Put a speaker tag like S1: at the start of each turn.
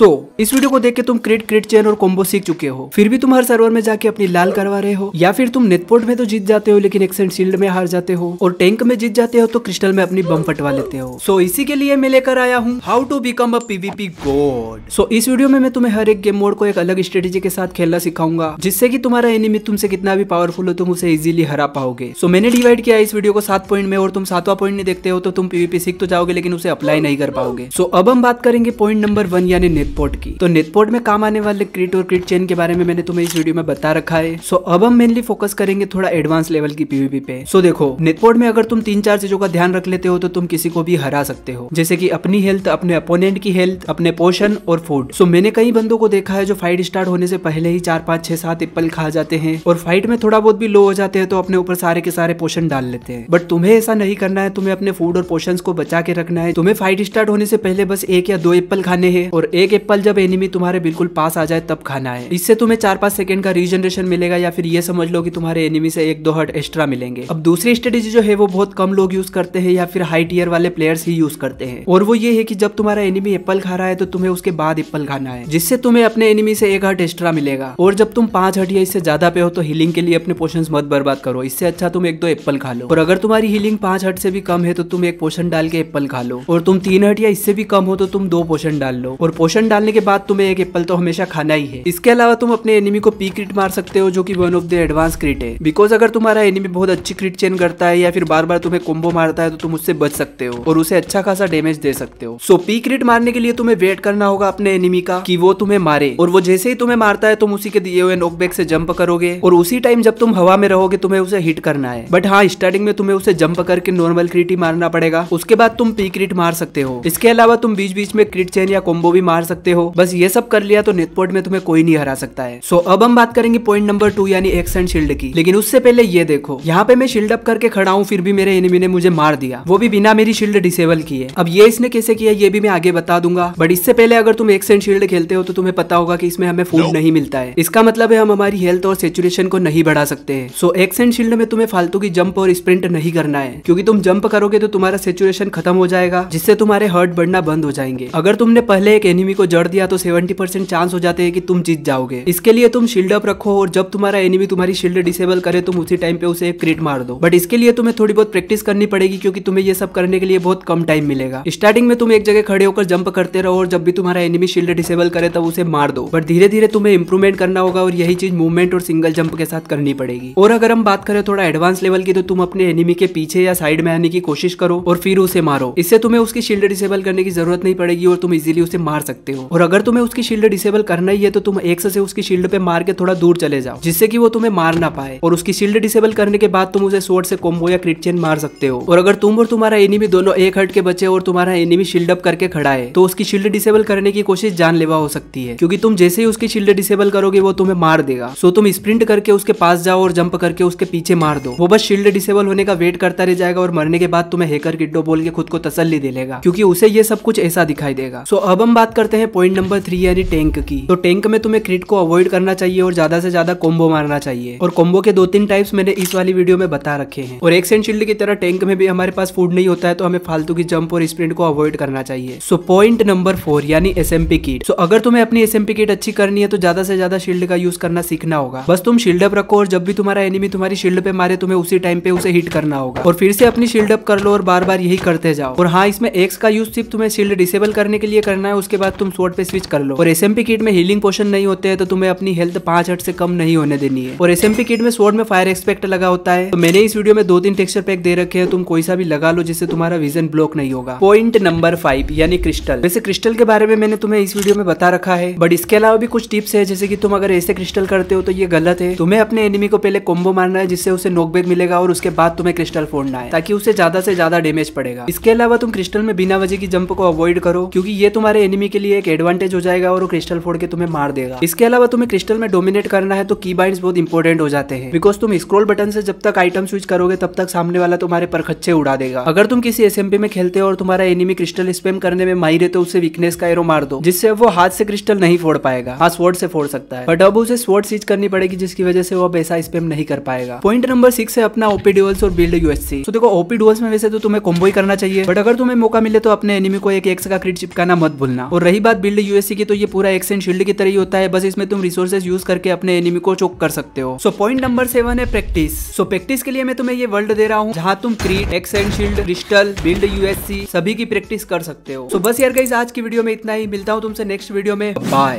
S1: सो so, इस video को देख के तुम क्रिट क्रिट चेन और कॉम्बो सीख चुके हो। फिर भी तुम हर सर्वर में जाके अपनी लाल करवा रहे हो या फिर तुम नेटपोर्ट में तो जीत जाते हो लेकिन एक्सेंट शील्ड में हार जाते हो और टैंक में जीत जाते हो तो क्रिस्टल में अपनी बम फटवा लेते हो। सो so, इसी के लिए मैं लेकर आया हूँ how to become a PvP god so इस वीडियो में मैं तुम्हें हर एक गेम मोड को एक अलग स्ट्रेटेजी के साथ खेलना सिखाऊँगा जिससे कि तुम्हारा एनिमी तुमसे कितना भी पावरफुल हो तुम उसे इजिली हरा पाओगे। सो मैंने डिवाइड किया इस वीडियो को सात पॉइंट में और तुम सातवा पॉइंट नहीं देखते हो तो तुम पीवीपी सीख तो जाओगे लेकिन उसे अप्लाई नहीं कर पाओगे। सो अब हम बात करेंगे पॉइंट नंबर वन यानी नेटपोर्ट की। तो नेटपोर्ट में काम आने वाले क्रिट और क्रिट चेन के बारे में मैंने तुम्हें इस वीडियो में बता रखा है। सो अब हम मेनली फोकस करेंगे थोड़ा एडवांस लेवल की पीवीपी पे। सो देखो नेटपोर्ट में अगर तुम तीन चार चीज़ों का ध्यान रख लेते हो तो तुम किसी को भी हरा सकते हो। जैसे कि अपनी हेल्थ अपने अपोनेंट की हेल्थ अपने पोषण और फ़ूड सो मैंने कई बंदों को देखा है जो फाइट स्टार्ट होने से पहले ही चार, पाँच, छह, सात एप्पल खा जाते हैं और फाइट में थोड़ा बहुत भी लो हो जाते हैं तो अपने ऊपर सारे के सारे पोषण डाल लेते हैं। बट तुम्हें ऐसा नहीं करना है, तुम्हें अपने फ़ूड और पोषण को बचा के रखना है। तुम्हें फाइट स्टार्ट होने से पहले बस एक या दो एप्पल खाने हैं और एक एप्पल जब एनिमी तुम्हारे बिल्कुल पास आ जाए, तब खाना है। इससे तुम्हें चार पाँच सेकंड का रीजनरेशन मिलेगा या फिर ये समझ लो कि तुम्हारे एनिमी से एक दो हट एक्स्ट्रा मिलेंगे। अब दूसरी स्ट्रेटेजी जो है, वो बहुत कम लोग यूज़ करते हैं या फिर हाई टीयर वाले प्लेयर्स ही यूज़ करते हैं। और वो ये है कि जब तुम्हारा एनिमी एप्पल खा रहा है तो तुम्हें उसके बाद एप्पल खाना है, जिससे तुम्हें अपने एनिमी से एक हट एक्स्ट्रा मिलेगा। और जब तुम पाँच हट या इससे ज़्यादा पे हो तो हीलिंग के लिए अपने पोशन मत बर्बाद करो। इससे अच्छा तुम एक दो एप्पल खा लो। और अगर तुम्हारी हीलिंग पाँच हट से भी कम है तो तुम एक पोशन डाल के एप्पल खा लो। और तुम तीन हट या इससे भी कम हो तो तुम दो पोषण डाल लो। और पोशन डालने के बाद तुम्हें एक एप्पल तो हमेशा खाना ही है। इसके अलावा तुम अपने एनिमी को पी क्रिट मार सकते हो, जो कि one of the advance crit है। बिकॉज़ अगर तुम्हारा एनिमी बहुत अच्छी क्रिट चेन करता है या फिर बार बार तुम्हें कोम्बो मारता है तो तुम उससे बच सकते हो और उसे अच्छा खासा डैमेज दे सकते हो। सो पी क्रिट मारने के लिए तुम्हें वेट करना होगा अपने एनिमी का कि वो तुम्हें मारे। और वो जैसे ही तुम्हें मारता है, तुम उसी के दिए हुए नोकबैक से जंप करोगे और उसी टाइम जब तुम हवा में रहोगे, तुम्हें उसे हिट करना है। बट हाँ स्टार्टिंग में तुम्हें उसे जंप करके नॉर्मल क्रिट ही मारना पड़ेगा। उसके बाद तुम पी क्रिट मार सकते हो। इसके अलावा तुम बीच बीच में क्रिट चेन या कोम्बो भी मार सकते हो। बस ये सब कर लिया तो नेटपोर्ट में तुम्हें कोई नहीं हरा सकता है। सो अब हम बात करेंगे पॉइंट नंबर टू यानी एक्सेंट शील्ड की। लेकिन उससे पहले ये देखो यहाँ पे मैं शील्ड अप करके खड़ा हूँ फिर भी मेरे एनिमी ने मुझे मार दिया। वो भी बिना मेरी शील्ड डिसेबल की है अब ये इसने कैसे किया ये भी मैं आगे बता दूँगा। बट इससे पहले अगर तुम एक्सेंट शील्ड खेलते हो तो तुम्हें पता होगा कि इसमें हमें फ़ूड नहीं मिलता है। इसका मतलब है हम हमारी हेल्थ और सेचुरेशन को नहीं बढ़ा सकते हैं। सो एक्सेंट शील्ड में तुम्हें फालतू की जंप और स्प्रिंट नहीं करना है। क्योंकि तुम जंप करोगे तो तुम्हारा सेचुरेशन खत्म हो जाएगा जिससे तुम्हारे हर्ट बढ़ना बंद हो जाएँगे। अगर तुमने पहले एक एनिमी को जड़ दिया तो सेवेंटी परसेंट चांस हो जाते हैं कि तुम जीत जाओगे। इसके लिए तुम शील्ड अप रखो और जब तुम्हारा एनिमी तुम्हारी शील्ड डिसेबल करे, तुम उसी टाइम पे उसे एक क्रिट मार दो। बट इसके लिए तुम्हें थोड़ी बहुत प्रैक्टिस करनी पड़ेगी क्योंकि तुम्हें ये सब करने के लिए बहुत कम टाइम मिलेगा। स्टार्टिंग में तुम एक जगह खड़े होकर जंप करते रहो और जब भी तुम्हारा एनिमी शील्ड डिसेबल करे, तब उसे मार दो। बट धीरे धीरे तुम्हें इंप्रूवमेंट करना होगा और यही चीज़ मूवमेंट और सिंगल जंप के साथ करनी पड़ेगी। और अगर हम बात करें थोड़ा एडवांस लेवल की तो तुम अपने एनिमी के पीछे या साइड में आने की कोशिश करो और फिर उसे मारो। इससे तुम्हें उसकी शील्ड डिसेबल करने की ज़रूरत नहीं पड़ेगी और तुम इजीली उसे मार सकते हो। और अगर तुम्हें उसकी शील्ड डिसेबल करना ही है तो तुम एक से उसकी शील्ड पे मार के थोड़ा दूर चले जाओ, जिससे कि वो तुम्हें मार ना पाए। और उसकी शील्ड डिसेबल करने के बाद तुम उसे सोर्ट से कोम्बो या क्रिट चेन मार सकते हो। और अगर तुम और तुम्हारा एनिमी दोनों एक हट के बचे और तुम्हारा एनिमी शील्ड अप करके खड़ा है तो उसकी शील्ड डिसेबल करने की कोशिश जानलेवा हो सकती है, क्योंकि तुम जैसे ही उसकी शील्ड डिसेबल करोगे, वो तुम्हें मार देगा। सो तुम स्प्रिंट करके उसके पास जाओ और जंप करके उसके पीछे मार दो। वो बस शील्ड डिसेबल होने का वेट करता रह जाएगा और मरने के बाद तुम्हें हैकर किड्डो बोल के खुद को तसल्ली दे लेगा, क्योंकि उसे ये सब कुछ ऐसा दिखाई देगा। सो अब हम बात करते हैं पॉइंट नंबर थ्री यानी टैंक की। तो टैंक में तुम्हें क्रिट को अवॉइड करना चाहिए और ज़्यादा से ज़्यादा कोम्बो मारना चाहिए। और कोम्बो के दो तीन टाइप्स मैंने इस वाली वीडियो में बता रखे हैं। और एक्सेंट शील्ड की तरह टैंक में भी हमारे पास फ़ूड नहीं होता है तो हमें फालतू की जंप और स्प्रिंट को अवॉइड करना चाहिए। सो पॉइंट नंबर फोर यानी S M P kit so अगर तुम्हें अपनी एस एम पी किट अच्छी करनी है तो ज़्यादा से ज़्यादा शील्ड का यूज़ करना सीखना होगा। बस तुम शील्ड अप रखो और जब भी तुम्हारा एनिमी तुम्हारी शील्ड पे मारे, तुम्हें उसी टाइम पे उसे हिट करना होगा। और फिर से अपनी शील्ड अप कर लो और बार बार यही करते जाओ। और हाँ इसमें एक्स का यूज़ सिर्फ़ तुम्हें शील्ड डिसेबल करने के लिए करना है, उसके बाद तुम सोर्ट पे स्विच कर लो। और एस किट में हीलिंग पोशन नहीं होते हैं तो तुम्हें अपनी हेल्थ पाँच हट से कम नहीं होने देनी है। और एसएमपी किट में सोर्ट में फायर एक्सपेक्ट लगा होता है। तो मैंने इस वीडियो में दो तीन टेक्सचर पैक दे रखे हैं, तुम कोई सा भी लगा लो, जिससे तुम्हारा विजन ब्लॉक नहीं होगा। पॉइंट नंबर फाइव यानी क्रिस्टल वैसे क्रिस्टल के बारे में मैंने तुम्हें इस वीडियो में बता रखा है बट इसके अलावा भी कुछ टिप्स है, जैसे कि तुम अगर ऐसे क्रिस्टल करते हो तो ये गलत है। तुम्हें अपने एनिमी को पहले कोम्बो मारना है, जिससे उसे नोकबैक मिलेगा, और उसके बाद तुम्हें क्रिस्टल फोड़ना है, ताकि उसे ज़्यादा से ज़्यादा डैमेज पड़ेगा। इसके अलावा तुम क्रिस्टल में बिना वजह की जंप को अवॉइड करो, क्योंकि ये तुम्हारे एनिमी के लिए एक एडवांटेज हो जाएगा और वो क्रिस्टल फोड़ के तुम्हें मार देगा। इसके अलावा तुम्हें क्रिस्टल में डोमिनेट करना है तो की बाइंड बहुत इंपॉर्टेंट हो जाते हैं। बिकॉज़ तुम स्क्रोल बटन से जब तक आइटम स्विच करोगे, तब तक सामने वाला तुम्हारे परखच्चे उड़ा देगा। अगर तुम किसी एस में खेलते हो और तुम्हारा एनिमी क्रिस्टल स्पेम करने में माहिर है तो उसे वीकनेस का एरो मार दो, जिससे वो हाथ से क्रिस्टल नहीं फोड़ पाएगा। हाँ स्वॉर्ड से फोड़ सकता है। बट अब उसे स्वॉर्ड सीच करनी पड़ेगी, जिसकी वजह से वो अब ऐसा स्पेम नहीं कर पाएगा। पॉइंट नंबर सिक्स है अपना ओपी ड्यूल्स और बिल्ड यूएससी तो देखो ओपी ड्यूल्स में वैसे तो तुम्हें कॉम्बो ही करना चाहिए। बट अगर तुम्हें मौका मिले तो अपने एनिमी को एक एक्स का क्रिट चिपकाना मत भूलना। और रही बात बिल्ड यूएससी की तो ये पूरा एक्सेंट शील्ड की तरह ही होता है। बस इसमें तुम रिसोर्सेज यूज़ करके अपने एनिमी को चोक कर सकते हो। सो पॉइंट नंबर सेवन है प्रैक्टिस सो प्रैक्टिस के लिए मैं तुम्हें ये वर्ल्ड दे रहा हूँ, जहाँ तुम creed accent shield crystal build USC सभी की प्रैक्टिस कर सकते हो। सो बस यार आज की वीडियो में इतना ही। मिलता हूँ तुमसे नेक्स्ट वीडियो में। बाय